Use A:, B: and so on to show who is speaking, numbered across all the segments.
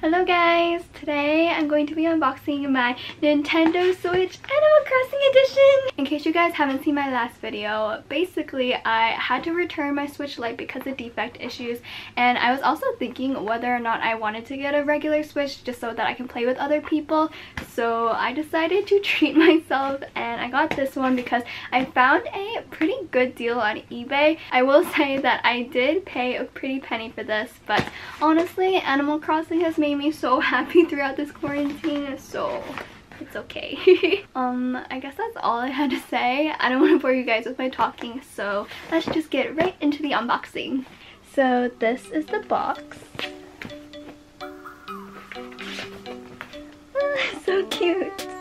A: Hello guys! Today I'm going to be unboxing my Nintendo Switch Animal Crossing Edition! In case you guys haven't seen my last video, basically I had to return my Switch Lite because of defect issues and I was also thinking whether or not I wanted to get a regular Switch just so that I can play with other people. So I decided to treat myself and I got this one because I found a pretty good deal on eBay. I will say that I did pay a pretty penny for this but honestly Animal Crossing has made made me so happy throughout this quarantine, so it's okay. um, I guess that's all I had to say. I don't want to bore you guys with my talking, so let's just get right into the unboxing. So this is the box. so cute.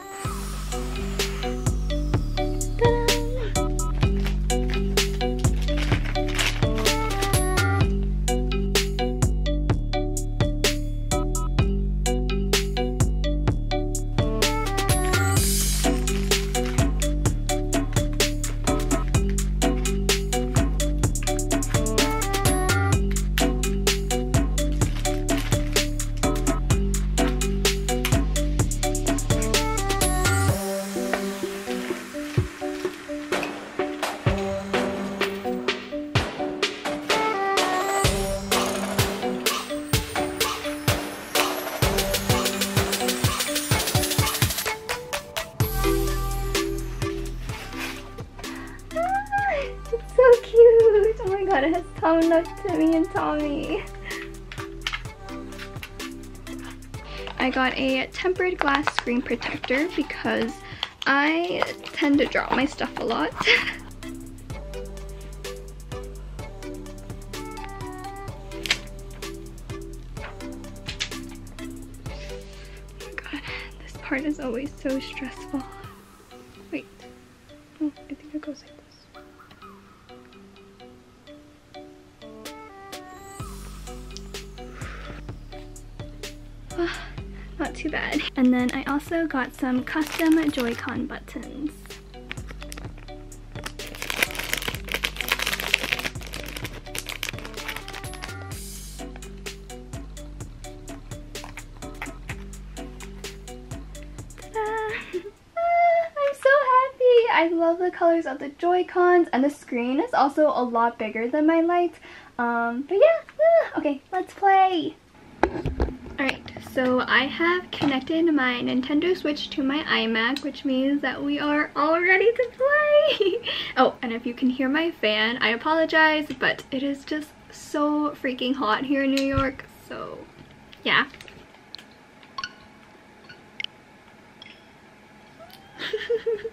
A: I got a tempered glass screen protector because I tend to drop my stuff a lot. Oh god, this part is always so stressful. And then I also got some custom Joy-Con buttons. I'm so happy. I love the colors of the Joy-Cons and the screen is also a lot bigger than my Lite's. Um, but yeah, okay, let's play. Alright, so I have connected my Nintendo Switch to my iMac, which means that we are all ready to play. oh, and if you can hear my fan, I apologize, but it is just so freaking hot here in New York, so yeah.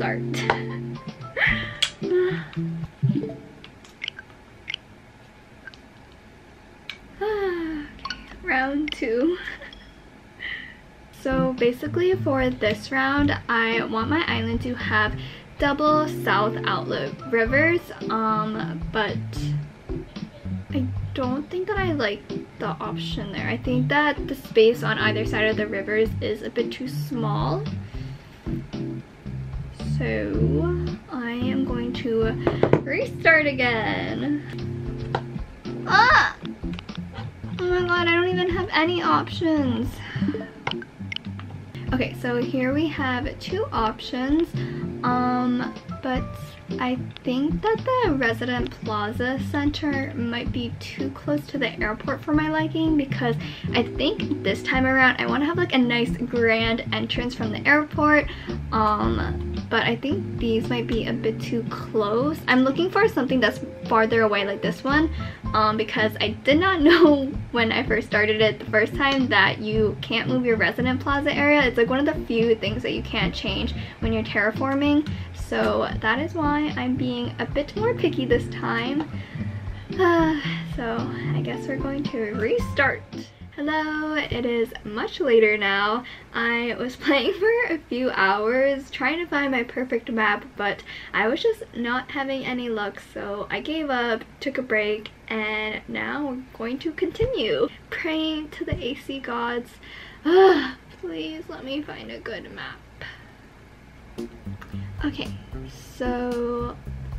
A: Okay, round two. so basically for this round, I want my island to have double south outlet rivers, um, but I don't think that I like the option there. I think that the space on either side of the rivers is a bit too small. So I am going to restart again. Ah! Oh my god, I don't even have any options. Okay, so here we have two options. Um, but I think that the Resident Plaza Center might be too close to the airport for my liking because I think this time around I want to have like a nice grand entrance from the airport. Um, but I think these might be a bit too close. I'm looking for something that's farther away like this one um, because I did not know when I first started it the first time that you can't move your resident plaza area. It's like one of the few things that you can't change when you're terraforming. So that is why I'm being a bit more picky this time. Uh, so I guess we're going to restart. Hello, it is much later now. I was playing for a few hours trying to find my perfect map, but I was just not having any luck, so I gave up, took a break, and now we're going to continue praying to the AC gods. Ugh, please let me find a good map. Okay, so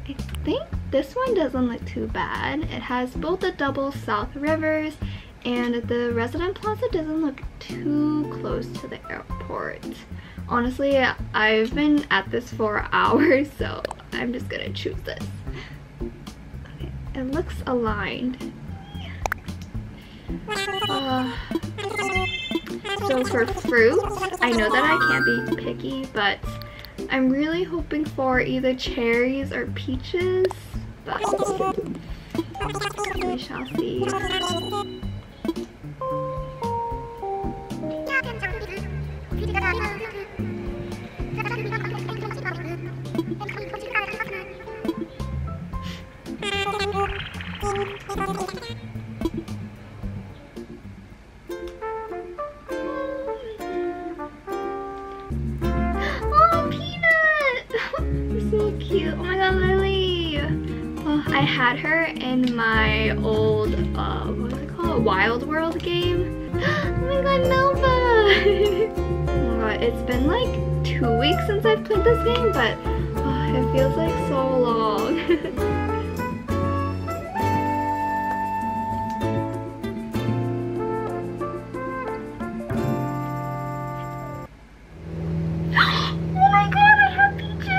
A: I think this one doesn't look too bad. It has both the double south rivers and the resident plaza doesn't look too close to the airport. Honestly i've been at this for hours so i'm just gonna choose this. Okay it looks aligned. Uh, so for fruit i know that i can't be picky but i'm really hoping for either cherries or peaches but we shall see been like two weeks since I've played this game, but oh, it feels like so long. Oh my god, I have peaches!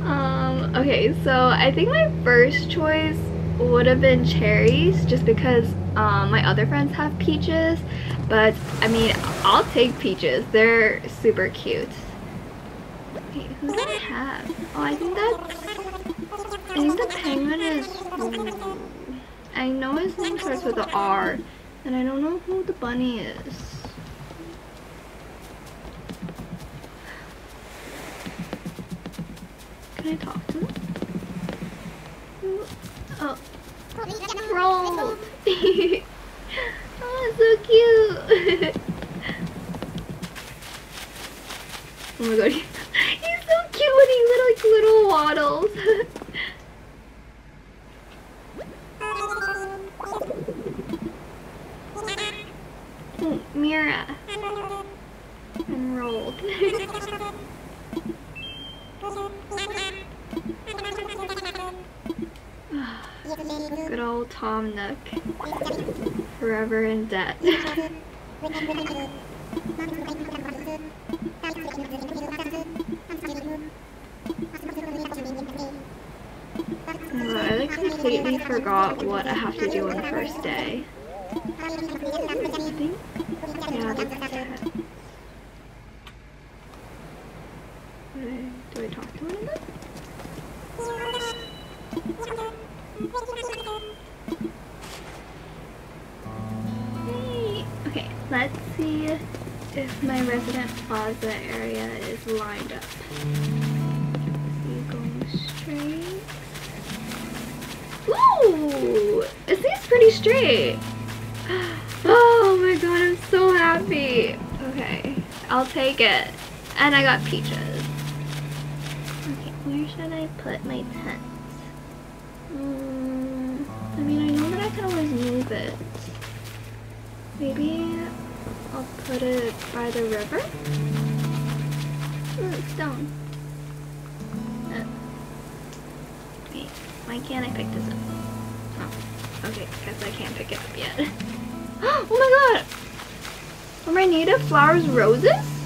A: um, okay, so I think my first choice would have been cherries just because um, my other friends have peaches. But I mean, I'll take peaches. They're super cute. Wait, who do I have? Oh, I think that's... I think the penguin is... I know his name starts with an R. And I don't know who the bunny is. Can I talk to them? Oh. Roald. oh, so cute. oh my god, he's so cutie oh little little waddles. oh, Mira. Enrolled. Good old Tom Nook. Forever in debt. I like completely forgot what I have to do on the first day. I think, yeah, if my resident plaza area is lined up. You going straight. Ooh! It seems pretty straight. Oh my god, I'm so happy. Okay, I'll take it. And I got peaches. Okay, where should I put my tent? Mm, I mean, I know that I can always move it. Maybe put it by the river? Ooh, stone. Uh, wait, why can't I pick this up? Oh, okay, guess I can't pick it up yet. oh my god! Are my native flowers roses?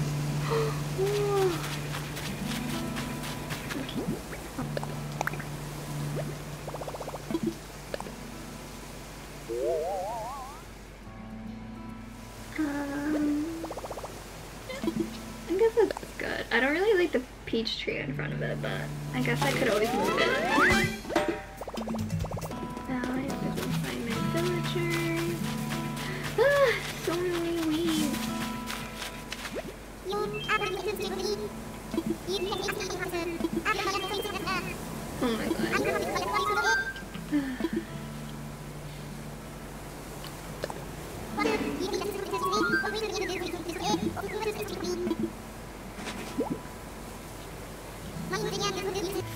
A: Tree in front of it, but I guess I could always move it.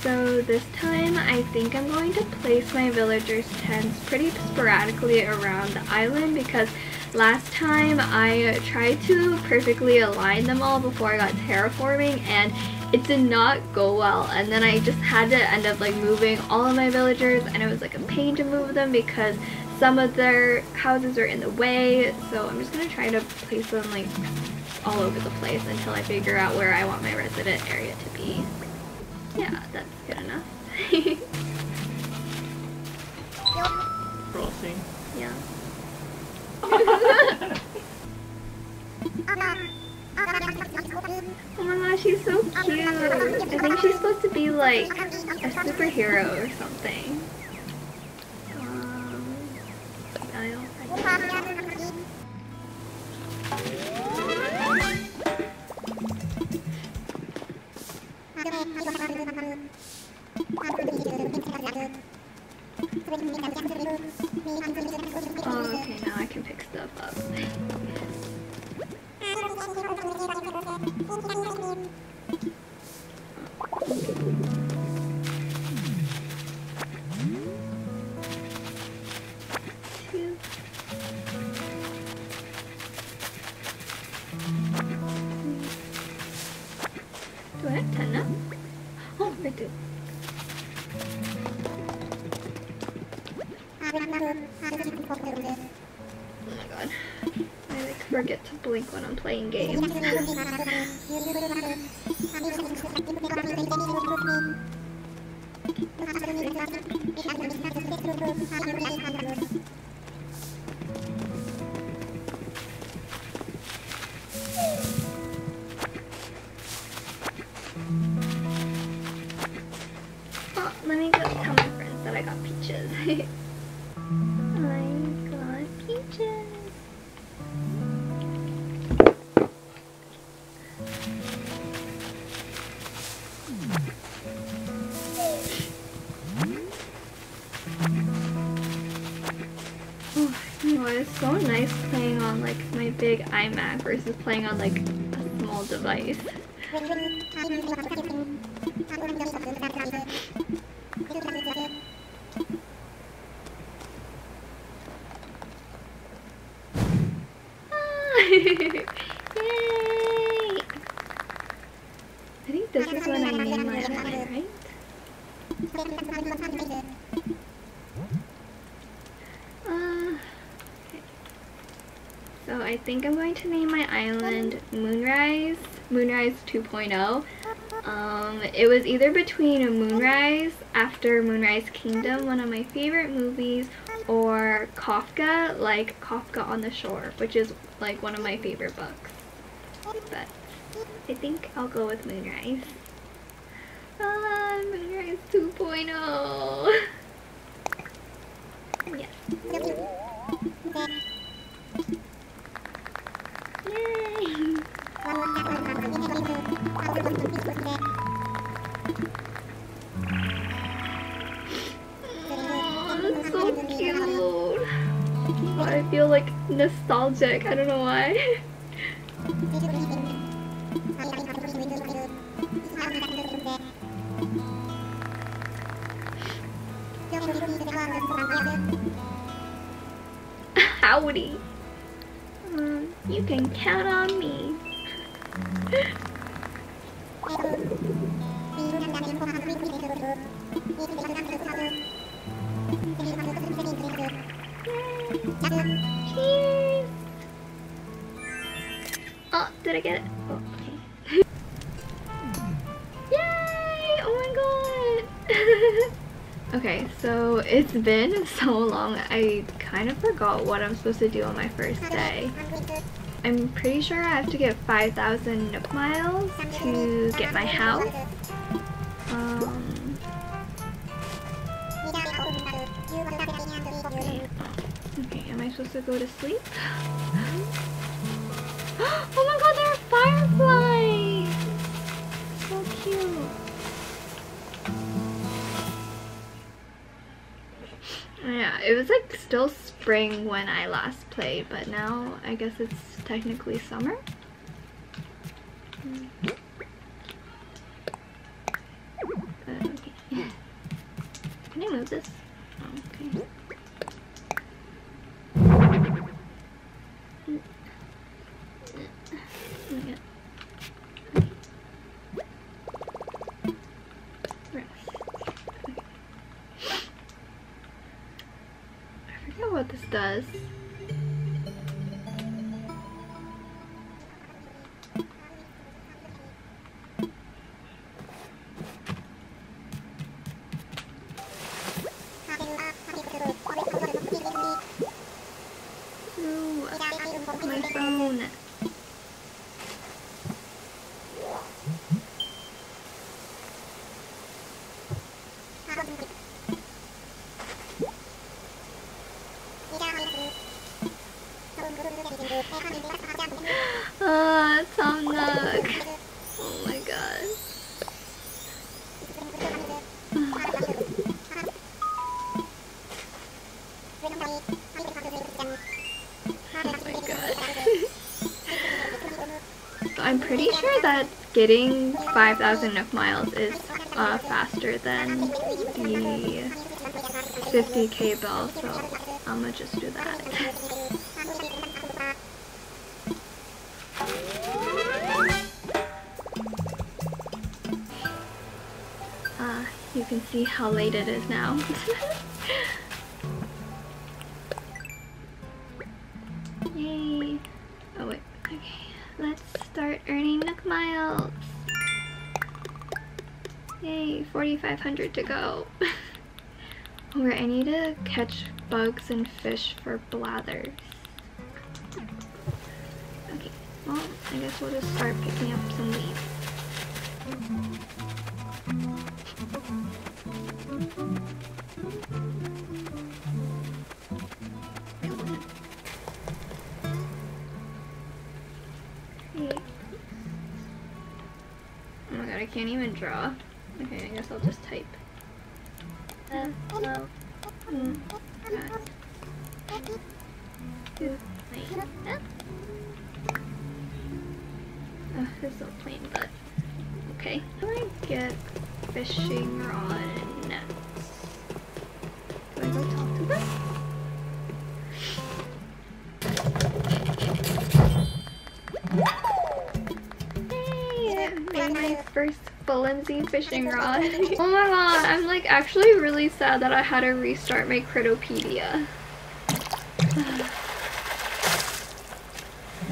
A: So this time I think I'm going to place my villagers tents pretty sporadically around the island because last time I tried to perfectly align them all before I got terraforming and it did not go well and then I just had to end up like moving all of my villagers and it was like a pain to move them because some of their houses are in the way so I'm just gonna try to place them like all over the place until I figure out where I want my resident area to be. Yeah, that's good enough.
B: Crossing.
A: yeah. Oh my gosh, she's so cute. I think she's supposed to be like a superhero or something. Blink when I'm playing games. iMac versus playing on like a small device. Yay! I think this is when I name my island, right? Uh, okay. So I think I'm going to name my island Moonrise, Moonrise 2.0. Um, it was either between Moonrise after Moonrise Kingdom, one of my favorite movies, or Kafka, like Kafka on the Shore, which is like one of my favorite books. But I think I'll go with Moonrise. Ah, Moonrise 2.0. That's so cute. I feel like nostalgic. I don't know why. Howdy. Um, you can count on me. Oh, did I get it? Oh, okay. Yay! Oh my god! okay, so it's been so long, I kind of forgot what I'm supposed to do on my first day. I'm pretty sure I have to get 5,000 Nook Miles to get my house. Um, supposed to go to sleep? oh my god, there are fireflies! So cute. Yeah, it was like still spring when I last played, but now I guess it's technically summer. What this does. I'm pretty sure that getting 5,000 Nook miles is uh, faster than the 50k bell, so I'm gonna just do that. Uh, you can see how late it is now. 4,500 to go. Alright, I need to catch bugs and fish for blathers. Okay, well, I guess we'll just start picking up some leaves. Oh my god, I can't even draw. Okay, I guess I'll just type. Uh, hello. Mm, God. Two, wait, uh. Oh, this is so plain, but okay. How do I get fishing rod fishing rod. oh my god, I'm like actually really sad that I had to restart my Critterpedia.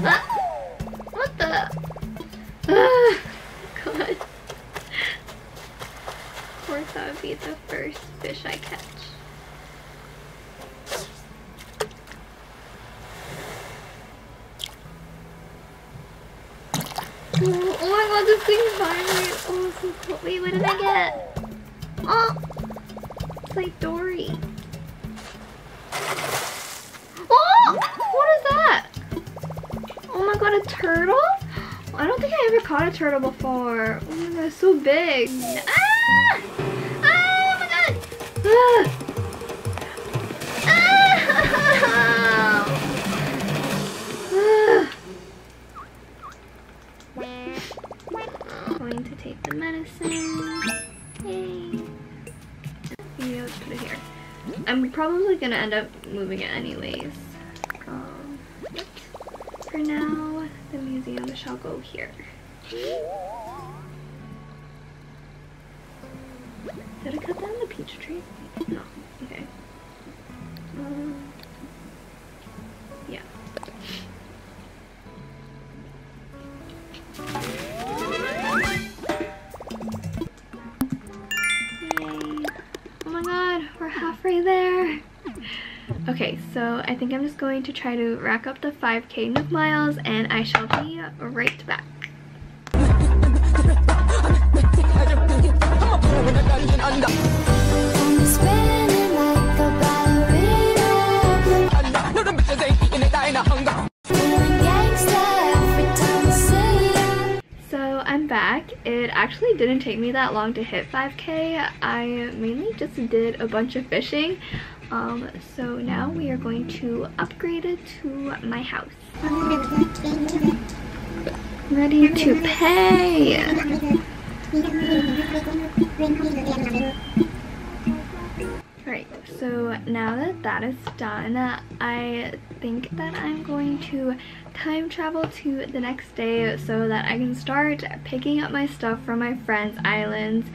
A: ah, what the? Ah, god. Of course that would be the first fish I catch. Oh, my god, this thing vibrates. Oh, so. Wait, what did I get? Oh, it's like Dory. Oh, what is that? Oh my god, a turtle? I don't think I ever caught a turtle before. Oh my god, it's so big. Ah! Ah, oh my god! Ah! Probably gonna end up moving it anyways. Um, for now, the museum shall go here. Did I cut down the peach tree? No. Okay. Um, yeah. Okay, so I think I'm just going to try to rack up the 5k Nook miles and I shall be right back. So I'm back. It actually didn't take me that long to hit 5k. I mainly just did a bunch of fishing. Um, so now we are going to upgrade it to my house. Ready to pay! Alright, so now that that is done, I think that I'm going to time travel to the next day so that I can start picking up my stuff from my friends' islands.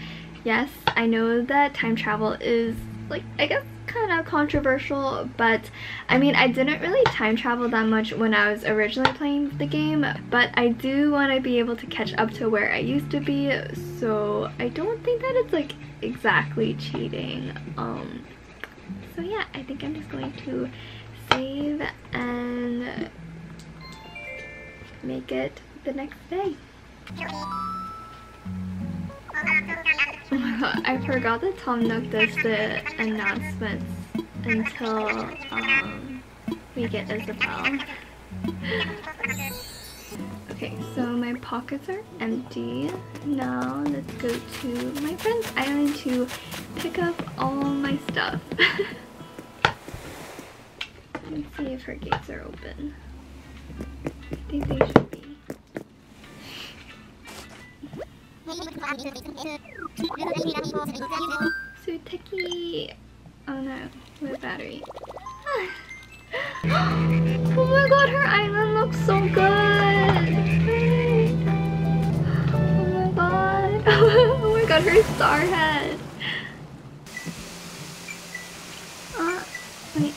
A: Yes, I know that time travel is like, I guess kind of controversial, but I mean, I didn't really time travel that much when I was originally playing the game, but I do want to be able to catch up to where I used to be, so I don't think that it's like exactly cheating. Um, so yeah, I think I'm just going to save and make it the next day. Oh my god, I forgot that Tom Nook does the announcements until um, we get Isabelle. Okay, so my pockets are empty. Now let's go to my friend's island to pick up all my stuff. Let's see if her gates are open. I think they should be. Suteki. Oh no, with battery. oh my god, her island looks so good. Oh my god. oh my god, her star head. Uh, wait.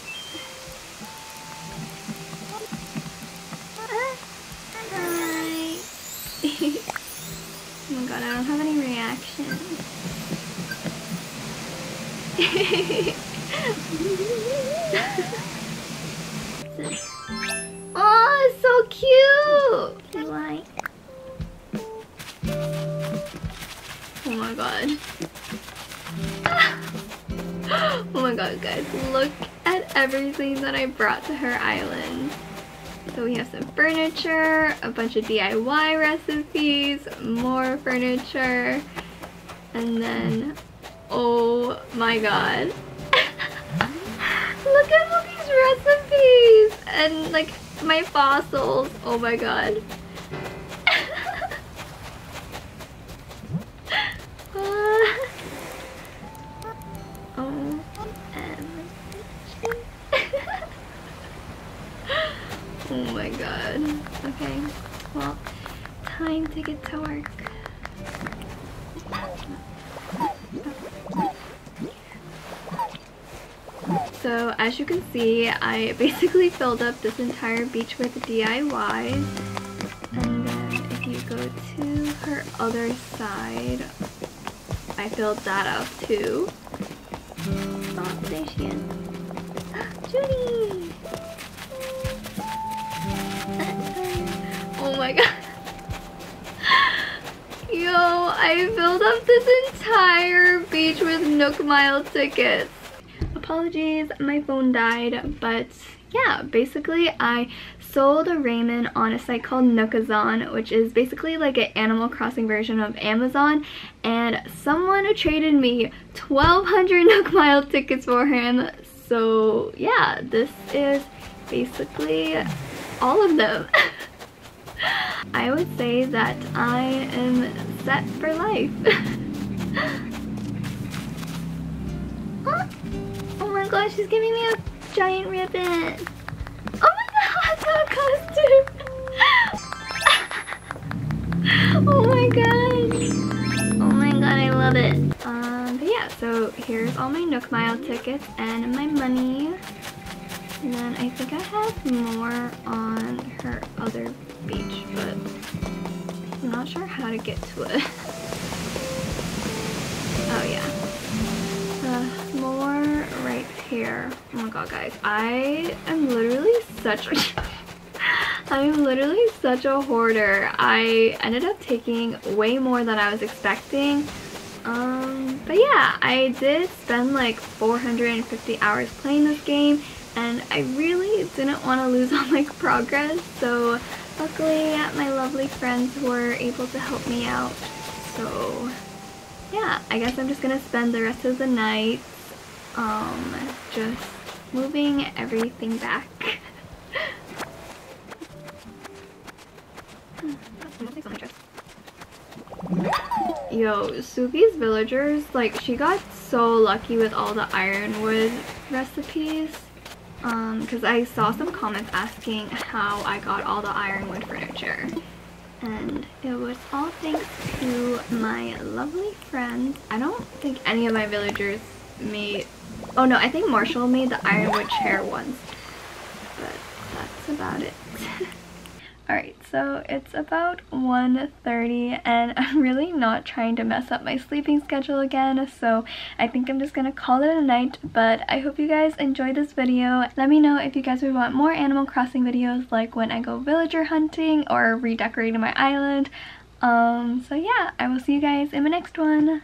A: Oh my god, I don't have any reaction. oh, it's so cute! Like? Oh my god. oh my god, guys, look at everything that I brought to her island. So we have some furniture, a bunch of DIY recipes, more furniture, and then, Oh my god. Look at all these recipes and like my fossils. Oh my god. oh my god. Okay, well, time to get to work. So as you can see, I basically filled up this entire beach with DIYs. And then if you go to her other side, I filled that up too. Oh. Judy! oh my god. Yo, I filled up this entire beach with Nook Mile tickets apologies, my phone died, but yeah, basically I sold a Raymond on a site called Nookazon, which is basically like an Animal Crossing version of Amazon, and someone traded me 1,200 Nook Mile tickets for him, so yeah, this is basically all of them. I would say that I am set for life. god, she's giving me a giant ribbon. Oh my god, costume. oh my god. Oh my god, I love it. Um, but yeah, so here's all my Nook Mile tickets and my money. And then I think I have more on her other beach, but I'm not sure how to get to it. oh yeah. Uh, more Oh my god, guys. I am literally such a... I'm literally such a hoarder. I ended up taking way more than I was expecting. Um, but yeah, I did spend like 450 hours playing this game and I really didn't want to lose all my progress. So luckily my lovely friends were able to help me out. So yeah, I guess I'm just gonna spend the rest of the night um, just moving everything back. Yo, Suki's villagers, like, she got so lucky with all the ironwood recipes. Um, because I saw some comments asking how I got all the ironwood furniture. And it was all thanks to my lovely friends. I don't think any of my villagers made Oh no, I think Marshal made the ironwood chair ones. But that's about it. Alright, so it's about 1.30 and I'm really not trying to mess up my sleeping schedule again, so I think I'm just gonna call it a night, but I hope you guys enjoyed this video. Let me know if you guys would want more Animal Crossing videos like when I go villager hunting or redecorating my island. Um, so yeah, I will see you guys in my next one.